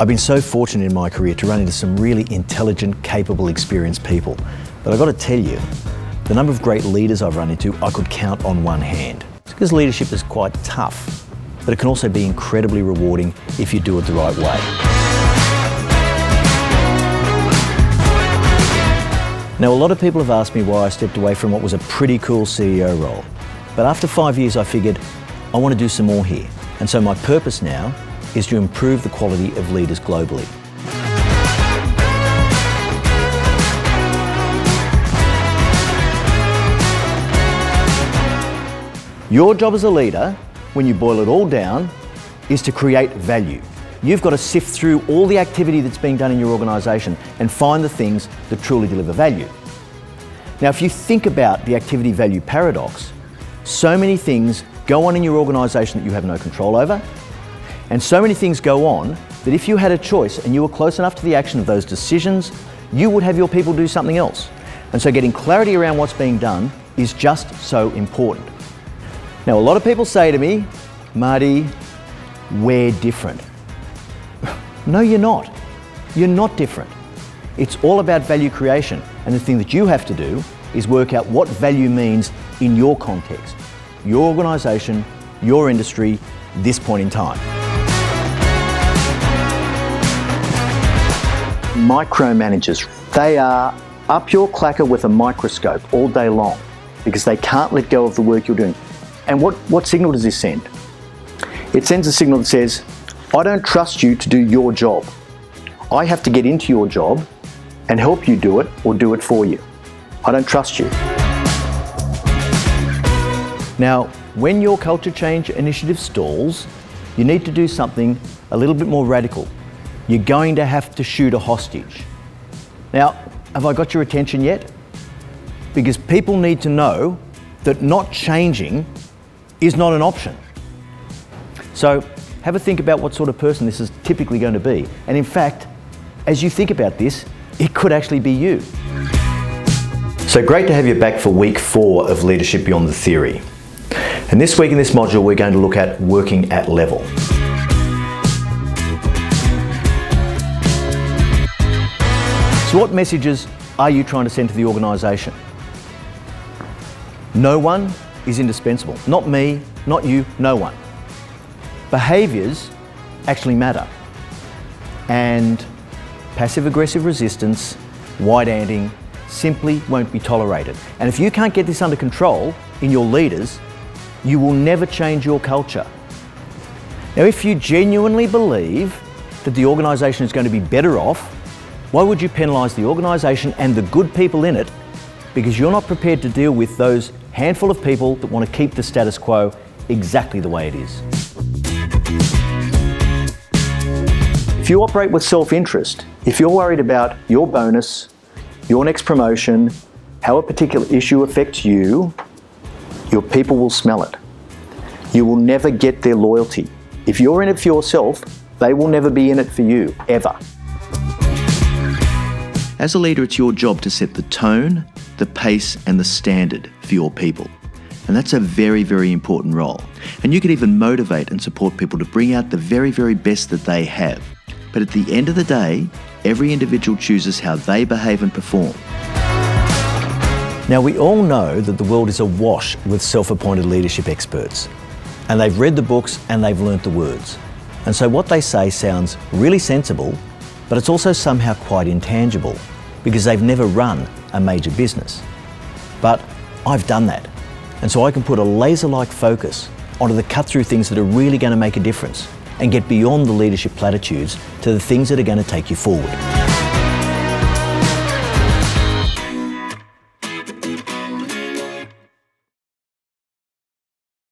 I've been so fortunate in my career to run into some really intelligent, capable, experienced people. But I've got to tell you, the number of great leaders I've run into, I could count on one hand. It's because leadership is quite tough, but it can also be incredibly rewarding if you do it the right way. Now, a lot of people have asked me why I stepped away from what was a pretty cool CEO role. But after five years, I figured I want to do some more here. And so my purpose now is to improve the quality of leaders globally. Your job as a leader, when you boil it all down, is to create value. You've got to sift through all the activity that's being done in your organisation and find the things that truly deliver value. Now, if you think about the activity value paradox, so many things go on in your organisation that you have no control over, and so many things go on that if you had a choice and you were close enough to the action of those decisions, you would have your people do something else. And so getting clarity around what's being done is just so important. Now, a lot of people say to me, Marty, we're different. no, you're not. You're not different. It's all about value creation. And the thing that you have to do is work out what value means in your context, your organisation, your industry, this point in time. Micromanagers, they are up your clacker with a microscope all day long because they can't let go of the work you're doing. And what, what signal does this send? It sends a signal that says, I don't trust you to do your job. I have to get into your job and help you do it or do it for you. I don't trust you. Now, when your culture change initiative stalls, you need to do something a little bit more radical. You're going to have to shoot a hostage. Now, have I got your attention yet? Because people need to know that not changing is not an option. So have a think about what sort of person this is typically going to be. And in fact, as you think about this, it could actually be you. So great to have you back for week four of Leadership Beyond the Theory. And this week in this module, we're going to look at working at level. So what messages are you trying to send to the organisation? No one is indispensable. Not me, not you, no one. Behaviours actually matter. And passive aggressive resistance, white anting, simply won't be tolerated. And if you can't get this under control in your leaders, you will never change your culture. Now, if you genuinely believe that the organisation is going to be better off why would you penalise the organisation and the good people in it because you're not prepared to deal with those handful of people that want to keep the status quo exactly the way it is? If you operate with self-interest, if you're worried about your bonus, your next promotion, how a particular issue affects you, your people will smell it. You will never get their loyalty. If you're in it for yourself, they will never be in it for you, ever. As a leader, it's your job to set the tone, the pace, and the standard for your people. And that's a very, very important role. And you can even motivate and support people to bring out the very, very best that they have. But at the end of the day, every individual chooses how they behave and perform. Now, we all know that the world is awash with self appointed leadership experts. And they've read the books and they've learnt the words. And so what they say sounds really sensible, but it's also somehow quite intangible because they've never run a major business. But I've done that. And so I can put a laser like focus onto the cut through things that are really going to make a difference and get beyond the leadership platitudes to the things that are going to take you forward.